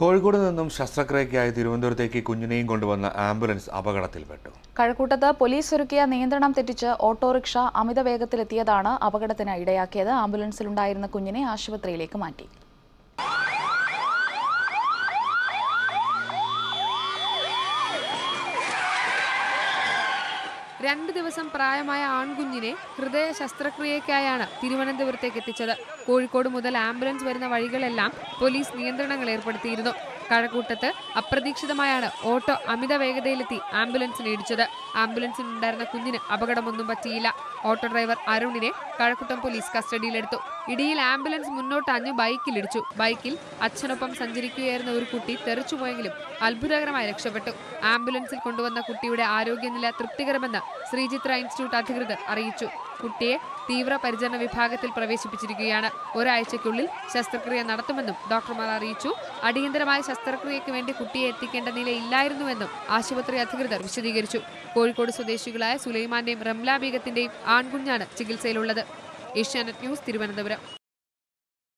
കോഴിക്കോട് നിന്നും ശസ്ത്രക്രിയയ്ക്കായി തിരുവനന്തപുരത്തേക്ക് കുഞ്ഞിനെയും കൊണ്ടുവന്ന ആംബുലൻസ് അപകടത്തിൽപ്പെട്ടു കഴക്കൂട്ടത്ത് പോലീസ് ഒരുക്കിയ നിയന്ത്രണം തെറ്റിച്ച് ഓട്ടോറിക്ഷ അമിത വേഗത്തിലെത്തിയതാണ് അപകടത്തിന് ഇടയാക്കിയത്. ആംബുലൻസിലുണ്ടായിരുന്ന കുഞ്ഞിനെ ആശുപത്രിയിലേക്ക് മാറ്റി. രണ്ട് ദിവസം പ്രായമായ ആൺകുഞ്ഞിനെ ഹൃദയ ശസ്ത്രക്രിയയ്ക്കായാണ് തിരുവനന്തപുരത്തേക്ക് എത്തിച്ചത്. കോഴിക്കോട് മുതൽ ആംബുലൻസ് വരുന്ന വഴികളെല്ലാം പോലീസ് നിയന്ത്രണങ്ങൾ ഏർപ്പെടുത്തിയിരുന്നു. കഴക്കൂട്ടത്ത് അപ്രതീക്ഷിതമായാണ് ഓട്ടോ അമിത വേഗതയിലെത്തി ആംബുലൻസിനെ ഇടിച്ചത് ആംബുലൻസിനുണ്ടായിരുന്ന കുഞ്ഞിന് അപകടമൊന്നും പറ്റിയില്ല. ഓട്ടോ ഡ്രൈവർ അരുണിനെ കഴക്കൂട്ടം പോലീസ് കസ്റ്റഡിയിലെടുത്തു. ഇടിയിൽ ആംബുലൻസ് മുന്നോട്ടാഞ്ഞു ബൈക്കിലിടിച്ചു. ബൈക്കിൽ അച്ഛനൊപ്പം സഞ്ചരിക്കുകയായിരുന്ന ഒരു കുട്ടി തെറിച്ചുപോയെങ്കിലും അത്ഭുതകരമായി രക്ഷപ്പെട്ടു. ആംബുലൻസിൽ കൊണ്ടുവന്ന കുട്ടിയുടെ ആരോഗ്യനില തൃപ്തികരമെന്ന് ശ്രീചിത്ര ഇൻസ്റ്റിറ്റ്യൂട്ട് അധികൃതർ അറിയിച്ചു. കുട്ടിയെ തീവ്ര പരിചരണ വിഭാഗത്തിൽ പ്രവേശിപ്പിച്ചിരിക്കുകയാണ്. ഒരാഴ്ചയ്ക്കുള്ളിൽ ശസ്ത്രക്രിയ നടത്തുമെന്നും ഡോക്ടർമാർ അറിയിച്ചു. അടിയന്തരമായ ശസ്ത്രക്രിയയ്ക്ക് വേണ്ടി കുട്ടിയെ എത്തിക്കേണ്ട നിലയില്ലായിരുന്നുവെന്നും ആശുപത്രി അധികൃതർ വിശദീകരിച്ചു. കോഴിക്കോട് സ്വദേശികളായ സുലൈമാന്റെയും റംല ബീഗത്തിന്റെയും ആൺകുഞ്ഞാണ് ചികിത്സയിലുള്ളത്. ഏഷ്യാനെറ്റ് ന്യൂസ് തിരുവനന്തപുരം.